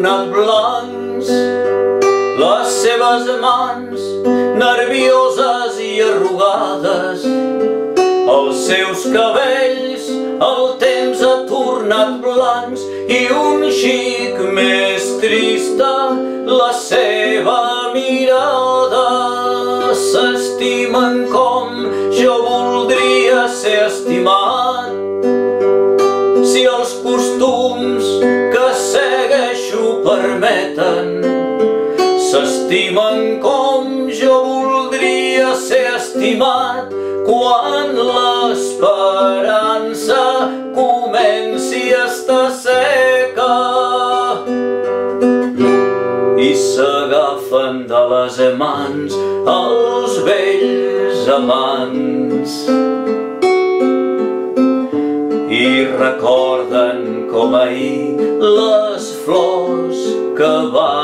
tornat blancs. Les seves mans, nervioses i arrugades, els seus cabells, el temps ha tornat blancs i un xic més trista la seva s'estimen com jo voldria ser estimat. Quan l'esperança comenci a estar seca i s'agafen de les mans els vells amants i recorden com ahir les flors que van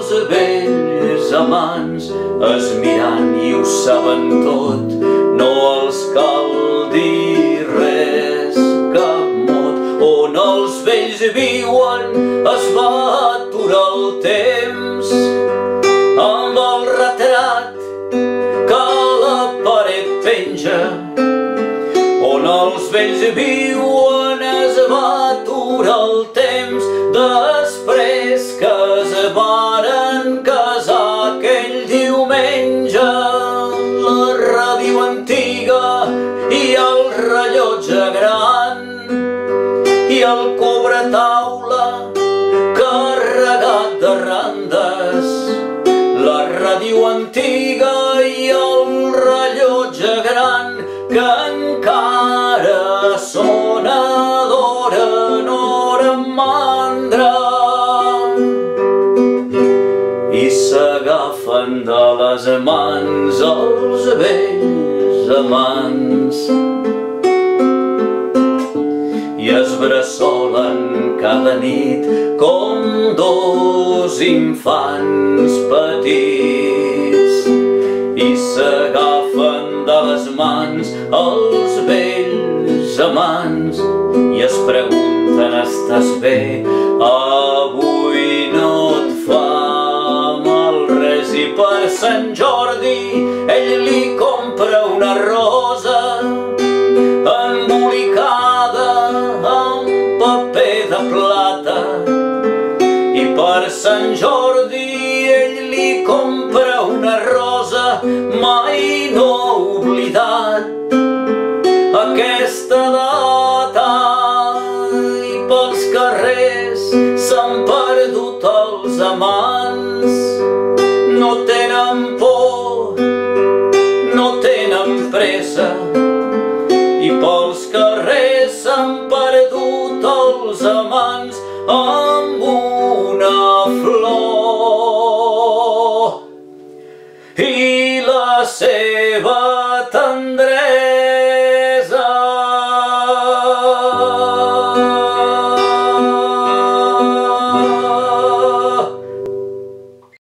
els vells amants es miran i ho saben tot. No els cal dir res cap mot on els vells viuen es va aturar el temps. Amb el retrat que la paret penja on els vells viuen es va aturar el temps. Després que es varen casar aquell diumenge. La ràdio antiga i el rellotge gran i el cobretaula carregat de randes. La ràdio antiga i el rellotge gran que encara s'agafen de les mans els vells amants. I es bressolen cada nit com dos infants petits. I s'agafen de les mans els vells amants. I es pregunten estàs bé? Avui ell li compra una rosa embolicada amb paper de plata. I per Sant Jordi ell li compra una rosa mai no oblidat. Aquesta data i pels carrers s'han perdut els amants els amants amb una flor. I la seva